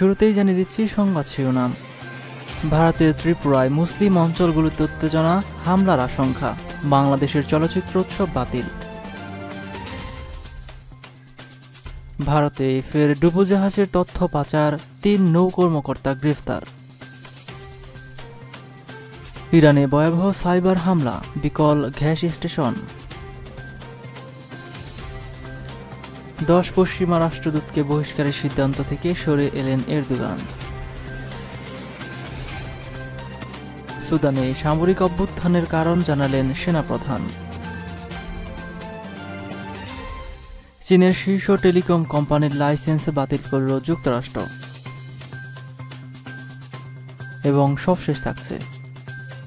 শুরুতেই জানিয়ে দিচ্ছি সংবাদ শিরোনাম। ভারতের ত্রিপুরায় মুসলিম অঞ্চলগুলোতে উত্তেজনা, হামলার আশঙ্কা। বাংলাদেশের চলচ্চিত্র উৎসব বাতিল। ভারতে ফের ডুবোজাহাজের তথ্য পাচার, তিন নৌ কর্মকর্তা গ্রেফতার। ইরানে ভয়াবহ সাইবার হামলা, বিকল গ্যাস স্টেশন। দশ পশ্চিমা রাষ্ট্রদূতকে বহিষ্কারের সিদ্ধান্ত থেকে সরে এলেন এরদোগান। সুদানে সামরিক অভ্যুত্থানের কারণ জানালেন সেনাপ্রধান। চীনের শীর্ষ টেলিকম কোম্পানির লাইসেন্স বাতিল করল যুক্তরাষ্ট্র। এবং সবশেষ থাকছে।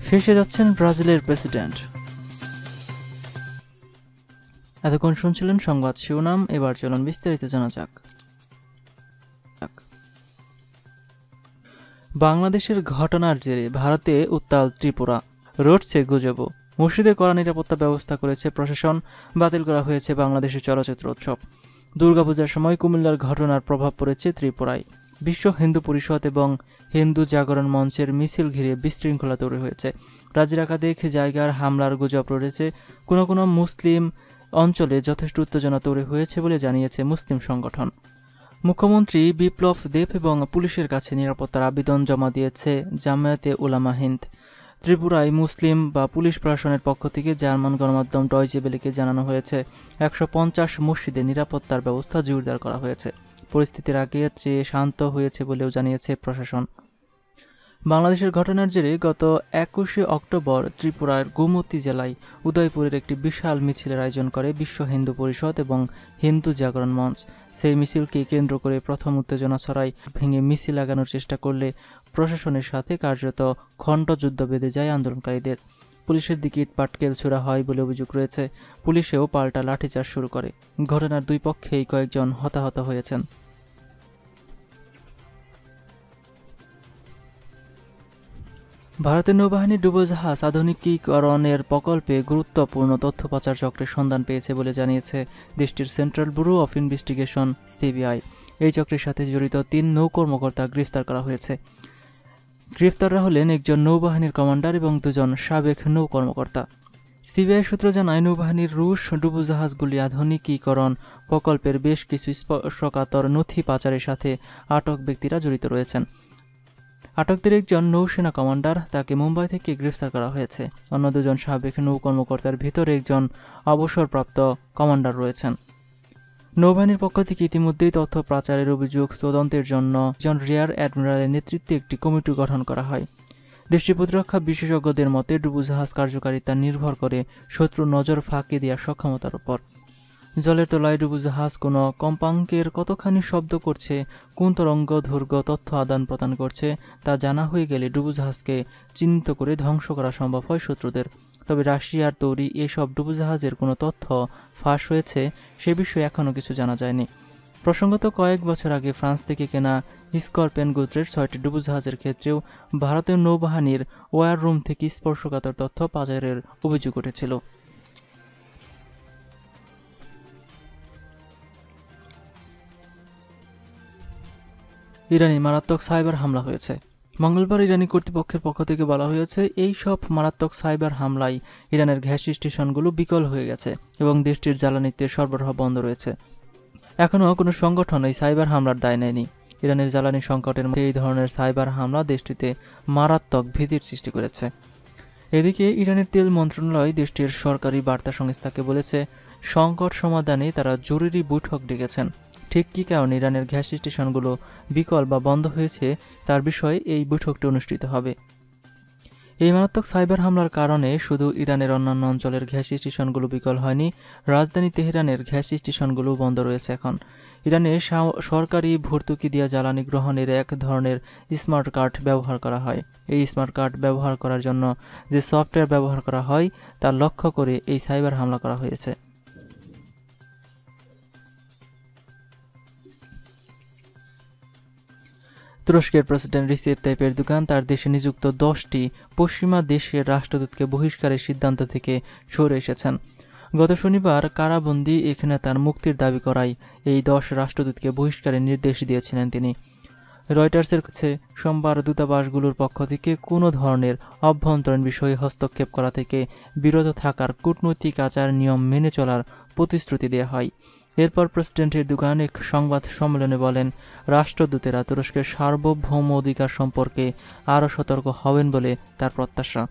ফেসে যাচ্ছেন ব্রাজিলের প্রেসিডেন্ট। এতক্ষণ শুনছিলেন সংবাদ শিরোনাম, এবার চলুন বিস্তারিত জানা যাক। বাংলাদেশের ঘটনার জেরে ভারতে উত্তাল ত্রিপুরা। রোডসে গুজব। মসজিদে কড়া নিরাপত্তা ব্যবস্থা করেছে প্রশাসন। বাতিল করা হয়েছে বাংলাদেশের চলচ্চিত্র উৎসব। দুর্গাপূজার সময় কুমিল্লার ঘটনার প্রভাব পড়েছে ত্রিপুরায়। বিশ্ব হিন্দু পরিষদ এবং হিন্দু জাগরণ মঞ্চের মিছিল ঘিরে বিশৃঙ্খলা তৈরি হয়েছে। রাজ্যের একাধিক জায়গার হামলার গুজব রয়েছে। কোনো কোনো মুসলিম অঞ্চলে যথেষ্ট উত্তেজনা তৈরি হয়েছে বলে জানিয়েছে মুসলিম সংগঠন। মুখ্যমন্ত্রী বিপ্লব দেব এবং পুলিশের কাছে নিরাপত্তার আবেদন জমা দিয়েছে জামায়াতে উলামা হিন্দ। ত্রিপুরায় মুসলিম বা পুলিশ প্রশাসনের পক্ষ থেকে জার্মান গণমাধ্যম ডয়জে বেলিকে জানানো হয়েছে, একশো পঞ্চাশ মসজিদে নিরাপত্তার ব্যবস্থা জোরদার করা হয়েছে। পরিস্থিতির আগে চেয়ে শান্ত হয়েছে বলেও জানিয়েছে প্রশাসন। বাংলাদেশের ঘটনার জেরে গত একুশে অক্টোবর ত্রিপুরার গোমতী জেলায় উদয়পুরের একটি বিশাল মিছিলের আয়োজন করে বিশ্ব হিন্দু পরিষদ এবং হিন্দু জাগরণ মঞ্চ। সেই মিছিলকে কেন্দ্র করে প্রথম উত্তেজনা ছড়াই ভেঙে মিছিল লাগানোর চেষ্টা করলে প্রশাসনের সাথে কার্যত খণ্ডযুদ্ধ বেঁধে যায় আন্দোলনকারীদের। পুলিশের দিকে পাটকেল ছোড়া হয় বলে অভিযোগ রয়েছে। পুলিশেও পাল্টা লাঠিচার্জ শুরু করে। ঘটনার দুই পক্ষেই কয়েকজন হতাহত হয়েছেন। ভারতের নৌবাহিনীর ডুবোজাহাজ আধুনিকীকরণের প্রকল্পে গুরুত্বপূর্ণ তথ্য পাচার চক্রের সন্ধান পেয়েছে বলে জানিয়েছে দেশটির Central Bureau of Investigation, CBI. এই চক্রের সাথে জড়িত তিন নৌ কর্মকর্তা গ্রেফতার করা হয়েছে। গ্রেফতাররা হলেন একজন নৌবাহিনীর কমান্ডার এবং দুজন সাবেক নৌ কর্মকর্তা। সিবিআই সূত্র জানায়, নৌবাহিনীর রুশ ডুবোজাহাজগুলি আধুনিকীকরণ প্রকল্পের বেশ কিছু স্পর্শকাতর নথি পাচারের সাথে আটক ব্যক্তিরা জড়িত রয়েছেন। আটকদের একজন নৌসেনা কমান্ডার তাকে মুম্বাই থেকে গ্রেফতার করা হয়েছে। অন্য দুজন সাবেক নৌ কর্মকর্তার ভিতরে একজন অবসরপ্রাপ্ত কমান্ডার রয়েছেন। নৌবাহিনীর পক্ষ থেকে ইতিমধ্যেই তথ্য পাচারের অভিযোগ তদন্তের জন্য একজন রিয়ার অ্যাডমিরালের নেতৃত্বে একটি কমিটি গঠন করা হয়। দেশটির প্রতিরক্ষা বিশেষজ্ঞদের মতে ডুবুজাহাজ কার্যকারিতা নির্ভর করে শত্রু নজর ফাঁকি দেওয়ার সক্ষমতার উপর। জলের তলায় ডুবুজাহাজ কোনো কম্পাঙ্কের কতখানি শব্দ করছে, কোন তরঙ্গ দৈর্ঘ্য তথ্য আদান প্রদান করছে, তা জানা হয়ে গেলে ডুবুজাহাজকে চিহ্নিত করে ধ্বংস করা সম্ভব হয় শত্রুদের। তবে রাশিয়ার তৈরি এসব ডুবুজাহাজের কোনো তথ্য ফাঁস হয়েছে, সে বিষয়ে এখনও কিছু জানা যায়নি। প্রসঙ্গত কয়েক বছর আগে ফ্রান্স থেকে কেনা স্করপেন গোত্রের ছয়টি ডুবুজাহাজের ক্ষেত্রেও ভারতীয় নৌবাহিনীর ওয়ার রুম থেকে স্পর্শকাতর তথ্য পাচারের অভিযোগ উঠেছিল। ইরানে মারাত্মক সাইবার হামলা হয়েছে। মঙ্গলবার ইরানি কর্তৃপক্ষের পক্ষ থেকে বলা হয়েছে, এই সব মারাত্মক সাইবার হামলায় ইরানের গ্যাস স্টেশনগুলো বিকল হয়ে গেছে এবং দেশটির জ্বালানিতে সরবরাহ বন্ধ রয়েছে। এখনও কোনো সংগঠন এই সাইবার হামলার দায় নেয়নি। ইরানের জ্বালানি সংকটের মধ্যে এই ধরনের সাইবার হামলা দেশটিতে মারাত্মক ভীতির সৃষ্টি করেছে। এদিকে ইরানের তেল মন্ত্রণালয় দেশটির সরকারি বার্তা সংস্থাকে বলেছে, সংকট সমাধানে তারা জরুরি বৈঠক ডেকেছেন। ঠিক কী কারণে ইরানের গ্যাস স্টেশনগুলো বিকল বা বন্ধ হয়েছে তার বিষয়ে এই বৈঠকটি অনুষ্ঠিত হবে। এই মারাত্মক সাইবার হামলার কারণে শুধু ইরানের অন্যান্য অঞ্চলের গ্যাস স্টেশনগুলো বিকল হয়নি, রাজধানী তেহরানের গ্যাস স্টেশনগুলো বন্ধ রয়েছে এখন। ইরানে সরকারি ভর্তুকি দিয়া জ্বালানি গ্রহণের এক ধরনের স্মার্ট কার্ড ব্যবহার করা হয়। এই স্মার্ট কার্ড ব্যবহার করার জন্য যে সফটওয়্যার ব্যবহার করা হয়, তা লক্ষ্য করে এই সাইবার হামলা করা হয়েছে। তুরস্কের প্রেসিডেন্ট রিসেপ তাইপের এরদোগান তার দেশে নিযুক্ত দশটি পশ্চিমা দেশের রাষ্ট্রদূতকে বহিষ্কারের সিদ্ধান্ত থেকে সরে এসেছেন। গত শনিবার কারাবন্দি এখানে তার মুক্তির দাবি করায় এই দশ রাষ্ট্রদূতকে বহিষ্কারের নির্দেশ দিয়েছিলেন তিনি। রয়টার্সের কাছে সোমবার দূতাবাসগুলোর পক্ষ থেকে কোনো ধরনের অভ্যন্তরীণ বিষয়ে হস্তক্ষেপ করা থেকে বিরত থাকার কূটনৈতিক আচার নিয়ম মেনে চলার প্রতিশ্রুতি দেওয়া হয়। এরপর প্রেসিডেন্টের দোকান এক সংবাদ সম্মেলনে বলেন, রাষ্ট্রদূতেরা তুরস্কের সার্বভৌম অধিকার সম্পর্কে আরও সতর্ক হবেন বলে তার প্রত্যাশা।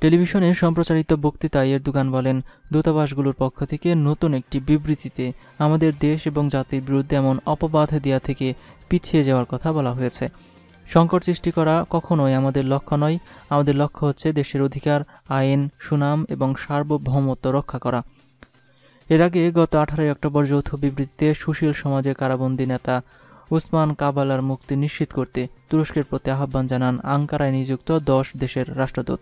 টেলিভিশনে সম্প্রচারিত বক্তৃতায় এরদোগান বলেন, দূতাবাসগুলোর পক্ষ থেকে নতুন একটি বিবৃতিতে আমাদের দেশ এবং জাতির বিরুদ্ধে এমন অপবাদ দেওয়া থেকে পিছিয়ে যাওয়ার কথা বলা হয়েছে। সংকট সৃষ্টি করা কখনোই আমাদের লক্ষ্য নয়। আমাদের লক্ষ্য হচ্ছে দেশের অধিকার, আইন, সুনাম এবং সার্বভৌমত্ব রক্ষা করা। এর আগে গত আঠারোই অক্টোবর যৌথ বিবৃতিতে সুশীল সমাজে কারাবন্দী নেতা উসমান কাবালার মুক্তি নিশ্চিত করতে তুরস্কের প্রতি আহ্বান জানান আঙ্কারায় নিযুক্ত দশ দেশের রাষ্ট্রদূত।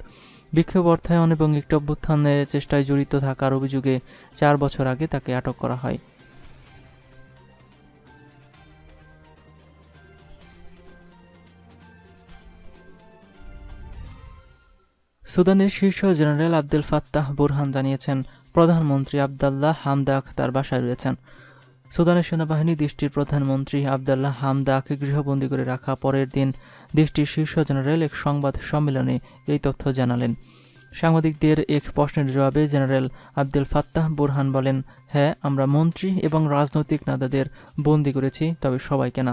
বিক্ষোভ অর্থায়ন এবং একটি অভ্যুত্থানের চেষ্টায় জড়িত থাকার অভিযোগে চার বছর আগে তাকে আটক করা হয়। সুদানের শীর্ষ জেনারেল আব্দুল ফাত্তাহ বুরহান জানিয়েছেন প্রধানমন্ত্রী আবদাল্লাহ হামদাক তার বাসায় রয়েছেন। সুদানের সেনাবাহিনী দেশটির প্রধানমন্ত্রী আবদাল্লাহ হামদাকে গৃহবন্দী করে রাখা পরের দিন দেশটির শীর্ষ জেনারেল এক সংবাদ সম্মেলনে এই তথ্য জানালেন। সাংবাদিকদের এক প্রশ্নের জবাবে জেনারেল আব্দুল ফাত্তাহ বুরহান বলেন হ্যাঁ আমরা মন্ত্রী এবং রাজনৈতিক নেতাদের বন্দী করেছি, তবে সবাইকে না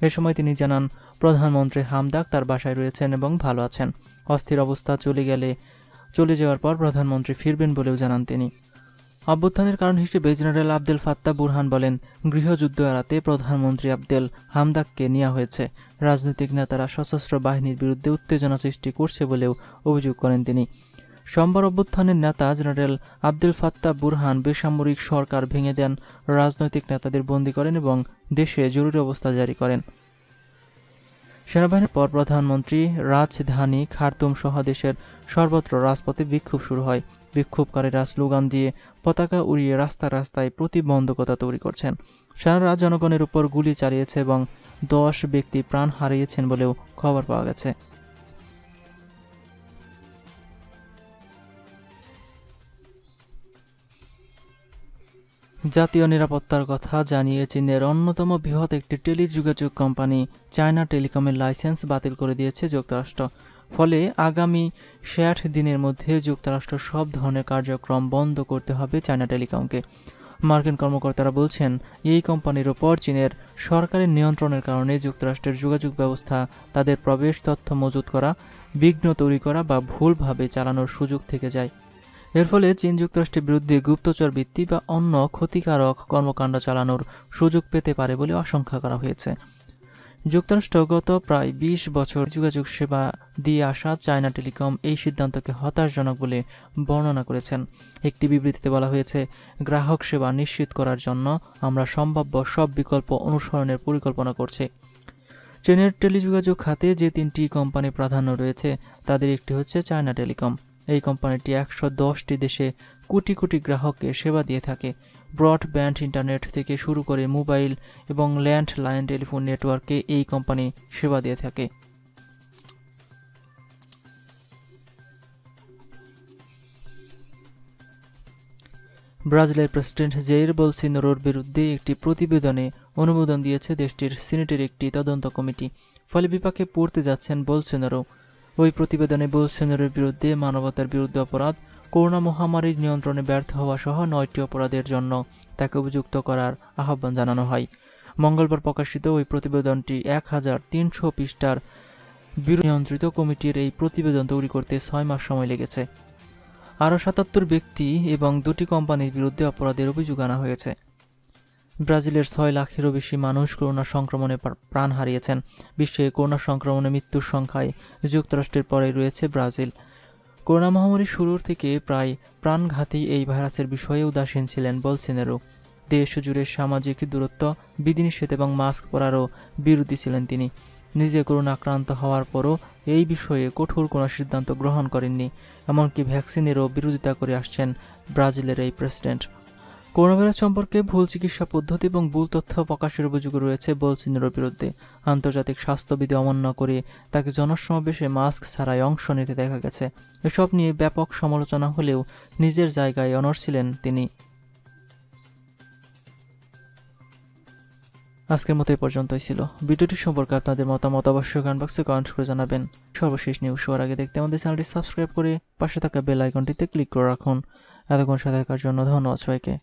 এ সময় তিনি জানান, প্রধানমন্ত্রী হামদাক তার বাসায় রয়েছেন এবং ভালো আছেন। অস্থির অবস্থা চলে গেলে চলে যাওয়ার পর প্রধানমন্ত্রী ফিরবেন বলেও জানান তিনি। অভ্যুত্থানের কারণ হিসেবে জেনারেল আবদেল ফাত্তা বুরহান বলেন, গৃহযুদ্ধ এড়াতে প্রধানমন্ত্রী আবদেল হামদাককে নেওয়া হয়েছে। রাজনৈতিক নেতারা সশস্ত্র বাহিনীর বিরুদ্ধে উত্তেজনা সৃষ্টি করছে বলেও অভিযোগ করেন তিনি। সোমবার অভ্যুত্থানের নেতা জেনারেল আবদুল ফাত্তা বুরহান বেসামরিক সরকার ভেঙে দেন। রাজনৈতিক নেতাদের বন্দী করেন এবং দেশে জরুরি অবস্থা জারি করেন। সেনাবাহিনীর পর প্রধানমন্ত্রী রাজধানী খার্তুম সহ দেশের সর্বত্র রাজপথে বিক্ষোভ শুরু হয়। বিক্ষোভকারীরা স্লোগান দিয়ে পতাকা উড়িয়ে রাস্তা রাস্তায় প্রতিবন্ধকতা তৈরি করছেন। সেনারা জনগণের উপর গুলি চালিয়েছে এবং দশ ব্যক্তি প্রাণ হারিয়েছেন বলেও খবর পাওয়া গেছে। জাতীয় নিরাপত্তার কথা জানিয়ে চীনের অন্যতম বৃহৎ একটি টেলিযোগাযোগ কোম্পানি চায়না টেলিকমের লাইসেন্স বাতিল করে দিয়েছে যুক্তরাষ্ট্র। ফলে আগামী ষাট দিনের মধ্যে যুক্তরাষ্ট্র সব ধরনের কার্যক্রম বন্ধ করতে হবে চায়না টেলিকমকে। মার্কিন কর্মকর্তারা বলছেন, এই কোম্পানির ওপর চীনের সরকারের নিয়ন্ত্রণের কারণে যুক্তরাষ্ট্রের যোগাযোগ ব্যবস্থা, তাদের প্রবেশ তথ্য মজুত করা, বিঘ্ন তৈরি করা বা ভুলভাবে চালানোর সুযোগ থেকে যায়। এর ফলে চীন যুক্তরাষ্ট্রের বিরুদ্ধে গুপ্তচর বৃত্তি বা অন্য ক্ষতিকারক কর্মকাণ্ড চালানোর সুযোগ পেতে পারে বলে আশঙ্কা করা হয়েছে। যুক্তরাষ্ট্র গত প্রায় ২০ বছর যোগাযোগ সেবা দিয়ে আসা চায়না টেলিকম এই সিদ্ধান্তকে হতাশজনক বলে বর্ণনা করেছেন। একটি বিবৃতিতে বলা হয়েছে, গ্রাহক সেবা নিশ্চিত করার জন্য আমরা সম্ভাব্য সব বিকল্প অনুসরণের পরিকল্পনা করছি। চীনের টেলিযোগাযোগ খাতে যে তিনটি কোম্পানি প্রাধান্য রয়েছে, তাদের একটি হচ্ছে চায়না টেলিকম। এই কোম্পানিটি একশো দশটি দেশে কোটি কোটি গ্রাহককে সেবা দিয়ে থাকে। ব্রডব্যান্ড ইন্টারনেট থেকে শুরু করে মোবাইল এবং ল্যান্ডলাইন টেলিফোন নেটওয়ার্কে এই কোম্পানি সেবা দিয়ে থাকে। ব্রাজিলের প্রেসিডেন্ট জেইর বলসিনোরোর বিরুদ্ধে একটি প্রতিবেদনে অনুমোদন দিয়েছে দেশটির সিনেটের একটি তদন্ত কমিটি। ফলে বিপাকে পড়তে যাচ্ছেন বলসিনোরো ওই প্রতিবেদনে বোলসেনারের বিরুদ্ধে মানবতার বিরুদ্ধে অপরাধ, করোনা মহামারীর নিয়ন্ত্রণে ব্যর্থ হওয়া সহ নয়টি অপরাধের জন্য তাকে অভিযুক্ত করার আহ্বান জানানো হয়। মঙ্গলবার প্রকাশিত ওই প্রতিবেদনটি এক হাজার তিনশো পৃষ্ঠার নিয়ন্ত্রিত কমিটির এই প্রতিবেদন তৈরি করতে ছয় মাস সময় লেগেছে। আরও সাতাত্তর ব্যক্তি এবং দুটি কোম্পানির বিরুদ্ধে অপরাধের অভিযোগ আনা হয়েছে। ব্রাজিলের ছয় লাখেরও বেশি মানুষ করোনা সংক্রমণে প্রাণ হারিয়েছেন। বিশ্বে করোনা সংক্রমণে মৃত্যুর সংখ্যায় যুক্তরাষ্ট্রের পরে রয়েছে ব্রাজিল। করোনা মহামারী শুরুর থেকে প্রায় প্রাণঘাতী এই ভাইরাসের বিষয়ে উদাসীন ছিলেন বলসেনেরও দেশ জুড়ে সামাজিক দূরত্ব, বিধিনিষেধ এবং মাস্ক পরারও বিরোধী ছিলেন তিনি। নিজে করোনা আক্রান্ত হওয়ার পরও এই বিষয়ে কঠোর কোনো সিদ্ধান্ত গ্রহণ করেননি। এমনকি ভ্যাকসিনেরও বিরোধিতা করে আসছেন ব্রাজিলের এই প্রেসিডেন্ট। করোনাভাইরাস সম্পর্কে ভুল চিকিৎসা পদ্ধতি এবং ভুল তথ্য প্রকাশের অভিযোগ রয়েছে বলসিনের বিরুদ্ধে। আন্তর্জাতিক স্বাস্থ্যবিধি অমান্য করে তাকে জনসমাবেশে মাস্ক ছাড়াই অংশ নিতে দেখা গেছে। এসব নিয়ে ব্যাপক সমালোচনা হলেও নিজের জায়গায় অনর ছিলেন তিনি। আজকের মতো এই পর্যন্তই ছিল। ভিডিওটি সম্পর্কে আপনাদের মতামত অবশ্যই কমেন্ট বক্সে কমেন্ট করে জানাবেন। সর্বশেষ নিউজ শোয়ার আগে দেখতে আমাদের চ্যানেলটি সাবস্ক্রাইব করে পাশে থাকা বেল আইকনটিতে ক্লিক করে রাখুন। এতক্ষণ সাথে থাকার জন্য ধন্যবাদ সবাইকে।